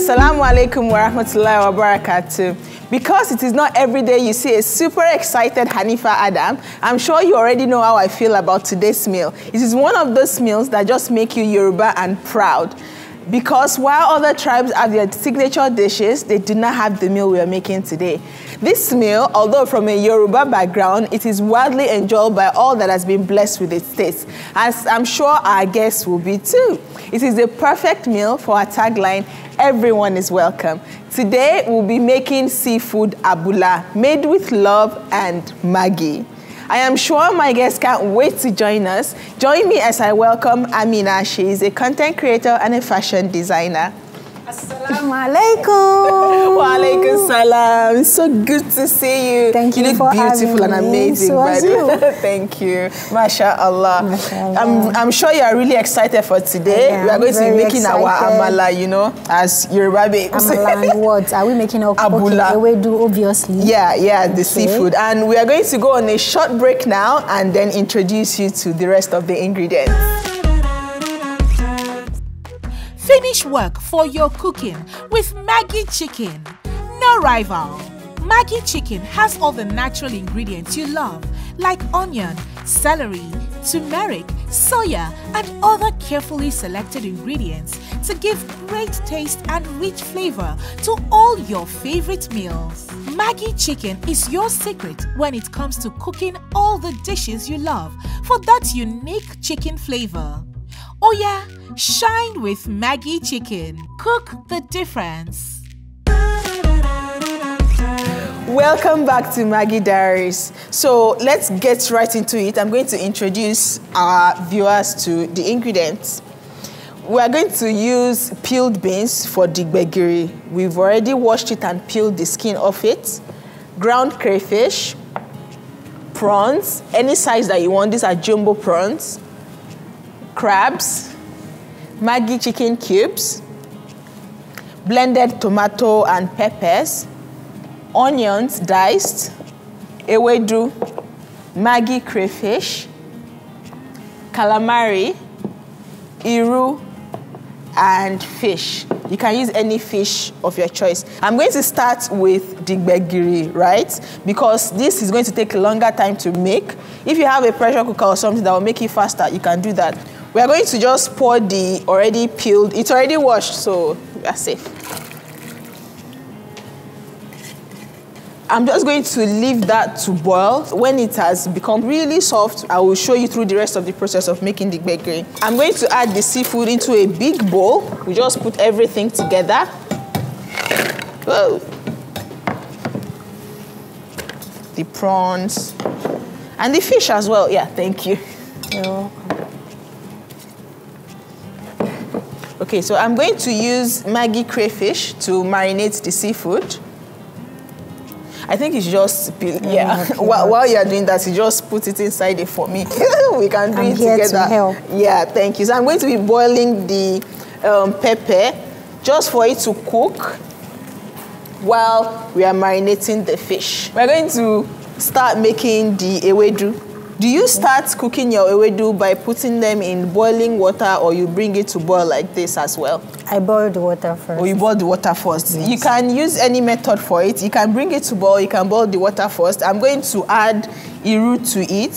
Assalamu alaikum wa rahmatullahi wa barakatuh. Because it is not every day you see a super excited Haneefah Adam, I'm sure you already know how I feel about today's meal. It is one of those meals that just make you Yoruba and proud. Because while other tribes have their signature dishes, they do not have the meal we are making today. This meal, although from a Yoruba background, it is widely enjoyed by all that has been blessed with its taste, as I'm sure our guests will be too. It is a perfect meal for our tagline, everyone is welcome. Today, we'll be making seafood abula, made with love and Maggi. I am sure my guests can't wait to join us. Join me as I welcome Amina. She is a content creator and a fashion designer. Assalamu alaikum. Wa alaikum salam. It's so good to see you. Thank you You look for beautiful and amazing. So by you. Thank you. Mashallah. I'm, I'm sure you are really excited for today. I we are going to be making our excited. amala, you know, as Yoruba babes. Amala and what? Are we making a Abula. Okay, do, obviously. Yeah, yeah, the seafood. And we are going to go on a short break now and then introduce you to the rest of the ingredients. Finish work for your cooking with Maggi Chicken. No rival. Maggi Chicken has all the natural ingredients you love, like onion, celery, turmeric, soya, and other carefully selected ingredients to give great taste and rich flavor to all your favorite meals. Maggi Chicken is your secret when it comes to cooking all the dishes you love for that unique chicken flavor. Oh yeah, shine with Maggi Chicken. Cook the difference. Welcome back to Maggi Diaries. So let's get right into it. I'm going to introduce our viewers to the ingredients. We are going to use peeled beans for the digbegiri. We've already washed it and peeled the skin off it. Ground crayfish, prawns, any size that you want. These are jumbo prawns. Crabs, Maggi chicken cubes, blended tomato and peppers, onions diced, ewedu, Maggi crayfish, calamari, iru, and fish. You can use any fish of your choice. I'm going to start with digbegiri, right? Because this is going to take a longer time to make. If you have a pressure cooker or something that will make it faster, you can do that. We are going to just pour the already peeled, it's already washed, so we are safe. I'm just going to leave that to boil. When it has become really soft, I will show you through the rest of the process of making the begiri. I'm going to add the seafood into a big bowl. We just put everything together. Whoa. The prawns and the fish as well. Yeah, thank you. You're welcome. Okay, so I'm going to use Maggi crayfish to marinate the seafood. I think it's just, peel- yeah, while, while you're doing that, you just put it inside it for me. we can do I'm it here to together. help. Yeah, thank you. So I'm going to be boiling the um, pepper just for it to cook while we are marinating the fish. We're going to start making the ewedu. Do you start cooking your ewedu by putting them in boiling water or you bring it to boil like this as well? I boiled the water first. Or you boil the water first. You can use any method for it. You can bring it to boil, you can boil the water first. I'm going to add iru to it.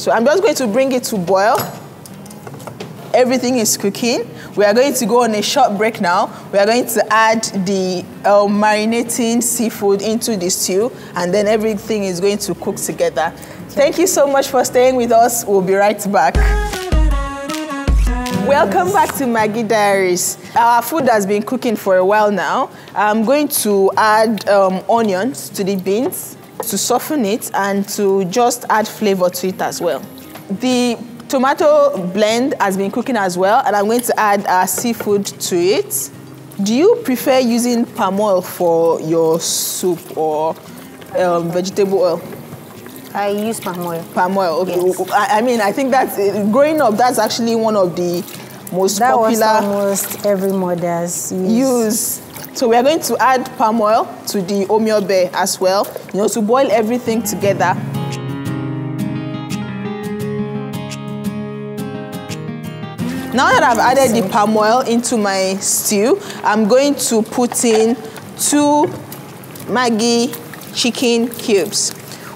So I'm just going to bring it to boil. Everything is cooking. We are going to go on a short break now. We are going to add the uh, marinating seafood into the stew, and then everything is going to cook together. Thank you so much for staying with us. We'll be right back. Welcome back to Maggi Diaries. Our food has been cooking for a while now. I'm going to add um, onions to the beans to soften it and to just add flavor to it as well. The tomato blend has been cooking as well, and I'm going to add our seafood to it. Do you prefer using palm oil for your soup or um, vegetable oil? I use palm oil. Palm oil. Okay. Yes. I, mean, I think that's growing up. That's actually one of the most That was popular almost every mother's use. use. So we are going to add palm oil to the omiobe as well. You know, to boil everything together. Now that I've added the palm oil into my stew, I'm going to put in two Maggi chicken cubes.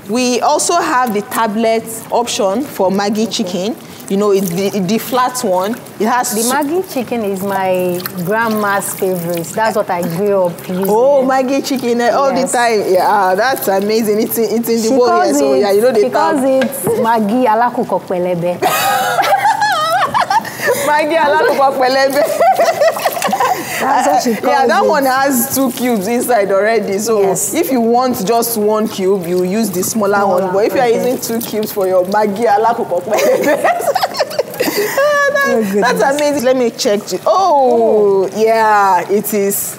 We also have the tablet option for Maggi chicken. You know, it, the, the flat one. It has The Maggi chicken is my grandma's favorite. That's what I grew up using. Oh, Maggi chicken eh, all Yes. the time. Yeah, ah, that's amazing. It's in, it's in the She. Yeah, calls so yeah, you know the calls tab. it Maggi alakuko pelebe. Maggi alalubo pelebe. Yeah, that one has two cubes inside already. So Yes. if you want just one cube, you use the smaller, one. Smaller, But if you are okay. using two cubes for your Maggi alakubo pelebe. That- that's amazing. Let me check. it. Oh, yeah, it is.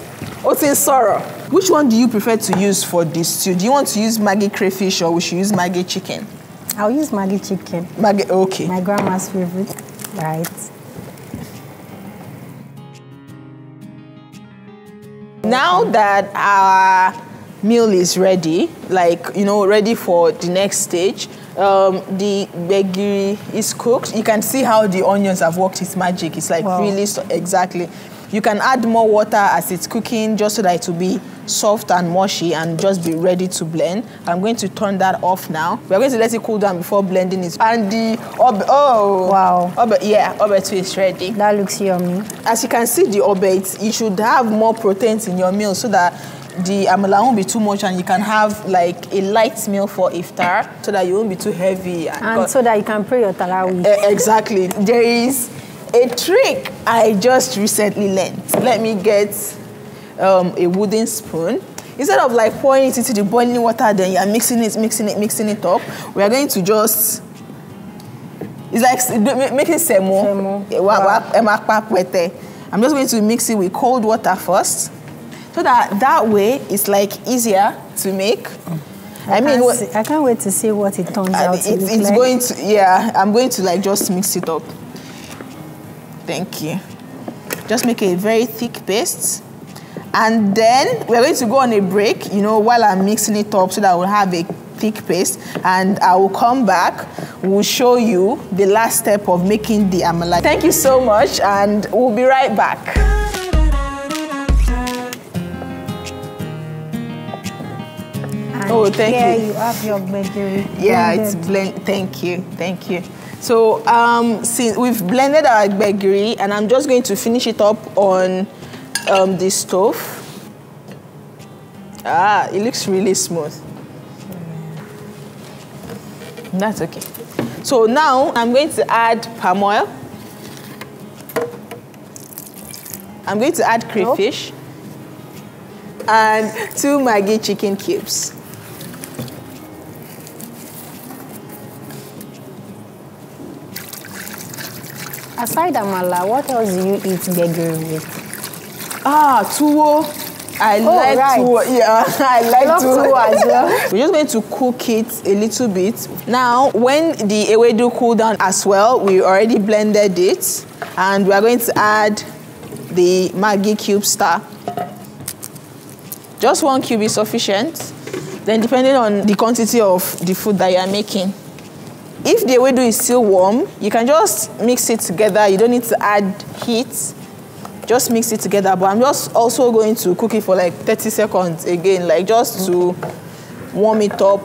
In sorrow? Which one do you prefer to use for this stew? Do you want to use Maggi crayfish or we should use Maggi chicken? I'll use Maggi chicken. Maggi, okay. My grandma's favorite. Right. Now that our meal is ready, like you know, ready for the next stage, um, the begiri is cooked. You can see how the onions have worked its magic. It's like Wow. really so, exactly. You can add more water as it's cooking, just so that it will be soft and mushy and just be ready to blend. I'm going to turn that off now. We're going to let it cool down before blending it. And the obe, oh Wow. obe, yeah, obe two is ready That looks yummy. as you can see the obeit you should have more proteins in your meal so that the amala won't be too much and you can have like a light meal for iftar so that you won't be too heavy and, And so that you can pray your tarawih. Eh, exactly there is a trick i just recently learned let me get um, a wooden spoon instead of like pouring it into the boiling water then you're mixing it mixing it mixing it up we are going to just it's like making semo. Semo. Eh, eh. I'm just going to mix it with cold water first, so that that way it's like easier to make. I, mean, can't what- see- I can't wait to see what it turns out it- it's like. going to yeah. I'm going to like just mix it up. Thank you. Just make a very thick paste. And then we're going to go on a break, you know, while I'm mixing it up so that we'll have a thick paste. And I will come back, we'll show you the last step of making the amala. Thank you so much, and we'll be right back. Oh, thank here you. you have your gbegiri. Yeah, it's blend. Thank you, thank you. So um, since we've blended our gbegiri, and I'm just going to finish it up on um, the stove. Ah, it looks really smooth. That's okay. So now I'm going to add palm oil. I'm going to add crayfish and two Maggi chicken cubes. Aside amala, what else do you eat gbegiri with? Ah, tuwo. I like right. tuwo. Yeah, I like love tuwo. tuwo as well. We're just going to cook it a little bit. Now, when the ewedu cool down as well, we already blended it, and we are going to add the Maggi cube star. Just one cube is sufficient. Then, depending on the quantity of the food that you are making. If the ewedu is still warm, you can just mix it together. You don't need to add heat. Just mix it together. But I'm just also going to cook it for like 30 seconds again, like just to warm it up.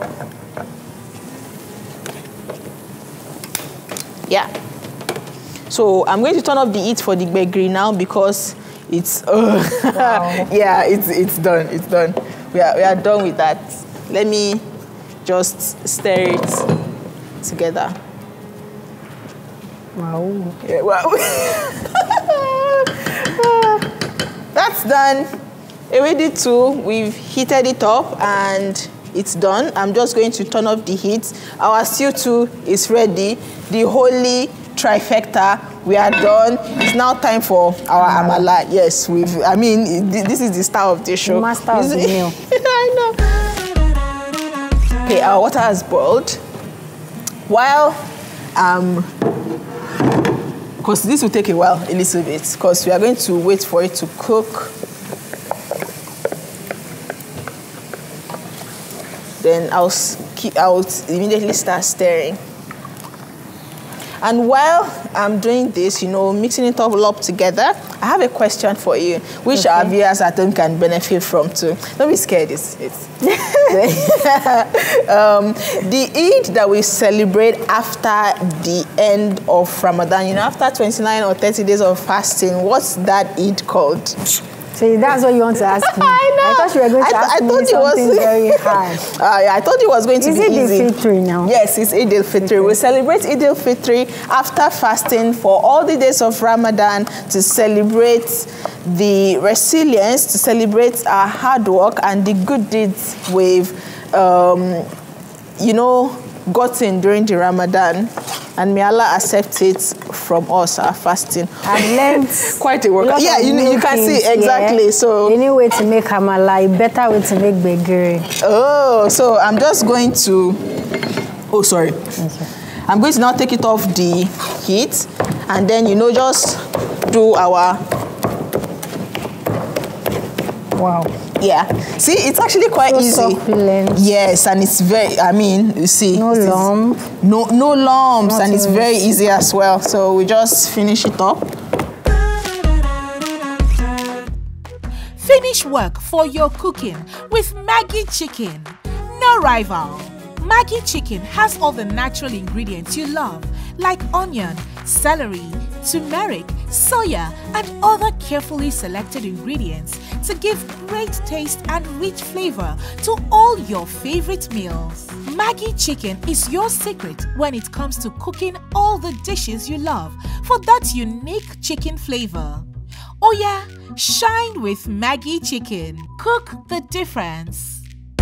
Yeah. So I'm going to turn off the heat for the gbegiri now because it's uh, yeah, it's it's done. It's done. We are we are done with that. Let me just stir it together. Wow. Yeah, wow. That's done. Already too, we've heated it up and it's done. I'm just going to turn off the heat. Our stew too is ready. The holy trifecta, we are done. It's now time for our amala. Yes, we've, I mean, this is the star of the show. master of the meal. I know. Okay, our water has boiled. While um, because this will take a while, a little bit, because we are going to wait for it to cook. Then I'll I'll immediately start stirring. And while I'm doing this, you know, mixing it all up together, I have a question for you, which our viewers at home can benefit from too. Don't be scared. It's, it's um, the Eid that we celebrate after the end of Ramadan, you know, after 29 or 30 days of fasting, what's that Eid called? So that's what you want to ask me. I know. I thought you were going to I ask I me thought was- something very hard. Uh, yeah, I thought it was going to Is be it easy. the Fitri now? Yes, it's Eid al-Fitr. We celebrate Eid al-Fitr after fasting for all the days of Ramadan to celebrate the resilience, to celebrate our hard work and the good deeds we've, um, you know, gotten during the Ramadan. And may Allah accept it from us, our fasting. I've learned Quite a work. lot Yeah, you, you can see things, exactly. yeah. So any way to make amala, better way to make begiri. Oh, so I'm just going to. Oh, sorry. I'm going to now take it off the heat and then, you know, just do our. Wow. Yeah. See, it's actually quite So easy. succulent. Yes, and it's very, I mean, you see. No it is- lump. No, no lumps, and it's Nothing. very easy as well. So we just finish it up. Finish work for your cooking with Maggi Chicken. No rival. Maggi Chicken has all the natural ingredients you love, like onion, celery, turmeric, soya, and other carefully selected ingredients to give great taste and rich flavor to all your favorite meals. Maggi Chicken is your secret when it comes to cooking all the dishes you love for that unique chicken flavor. Oh yeah, shine with Maggi Chicken. Cook the difference.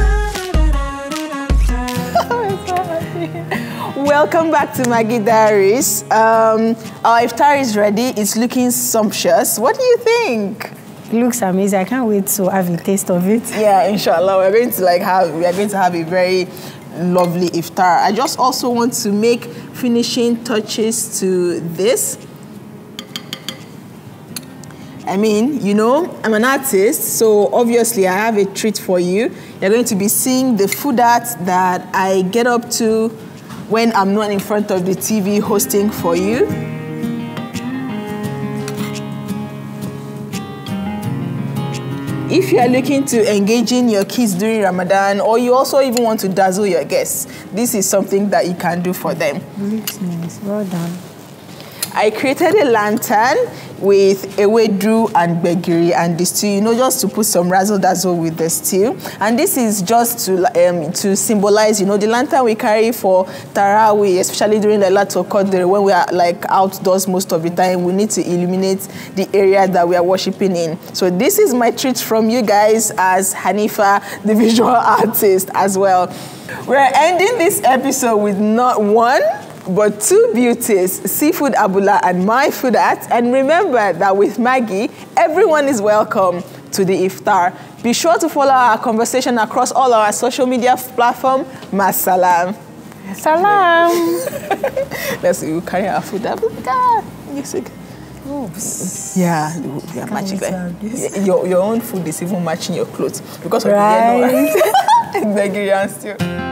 Welcome back to Maggi Diaries. Um, our iftar is ready. It's looking sumptuous. What do you think? Looks amazing. I can't wait to have a taste of it. Yeah, inshallah, we're going to like have we are going to have a very lovely iftar. I just also want to make finishing touches to this. I mean, you know, I'm an artist, so obviously I have a treat for you. You're going to be seeing the food art that I get up to when I'm not in front of the TV hosting for you. If you are looking to engaging your kids during Ramadan, or you also even want to dazzle your guests, this is something that you can do for them. Nice. Well done. I created a lantern with ewedu and begiri and the stew, you know, just to put some razzle dazzle with the stew. And this is just to um, to symbolize, you know, the lantern we carry for Tarawih, especially during the Laylatul Qadr when we are like outdoors most of the time. We need to illuminate the area that we are worshiping in. So this is my treat from you guys as Haneefah, the visual artist, as well. We're ending this episode with not one but two beauties, Seafood Abula and My Food Art. And remember that with Maggi, everyone is welcome to the iftar. Be sure to follow our conversation across all our social media platforms. Masalam. Salam. Let's see, we carry our food. Ah, Abula. Music. Yeah, we are matching. Like, your, your own food is even matching your clothes because of Right. the yellow. Nigerian stew.